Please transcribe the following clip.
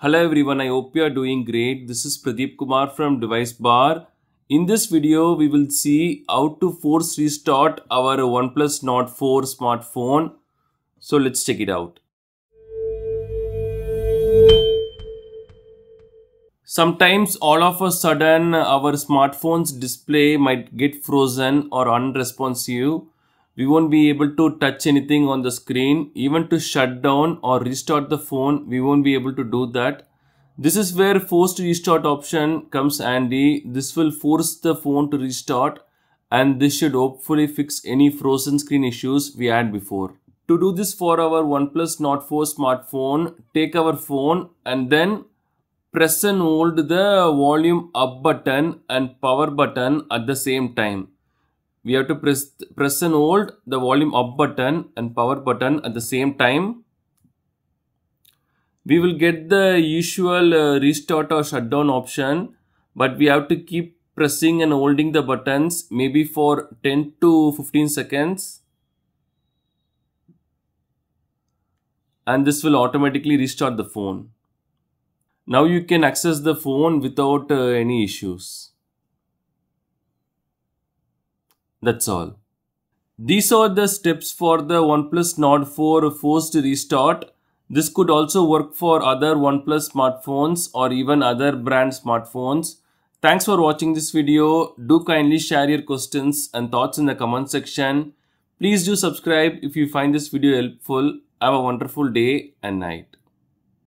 Hello everyone, I hope you are doing great. This is Pradeep Kumar from DeviceBAR. In this video, we will see how to force restart our OnePlus Nord 4 smartphone. So let's check it out. Sometimes all of a sudden our smartphone's display might get frozen or unresponsive. We won't be able to touch anything on the screen. Even to shut down or restart the phone, we won't be able to do that. This is where forced restart option comes handy. This will force the phone to restart and this should hopefully fix any frozen screen issues we had before. To do this for our OnePlus Nord 4 smartphone, take our phone and then press and hold the volume up button and power button at the same time. We have to press, press and hold the volume up button and power button at the same time. We will get the usual uh, restart or shutdown option, but we have to keep pressing and holding the buttons maybe for 10 to 15 seconds. And this will automatically restart the phone. Now you can access the phone without uh, any issues. That's all. These are the steps for the OnePlus Nord 4 forced restart. This could also work for other OnePlus smartphones or even other brand smartphones. Thanks for watching this video. Do kindly share your questions and thoughts in the comment section. Please do subscribe if you find this video helpful. Have a wonderful day and night.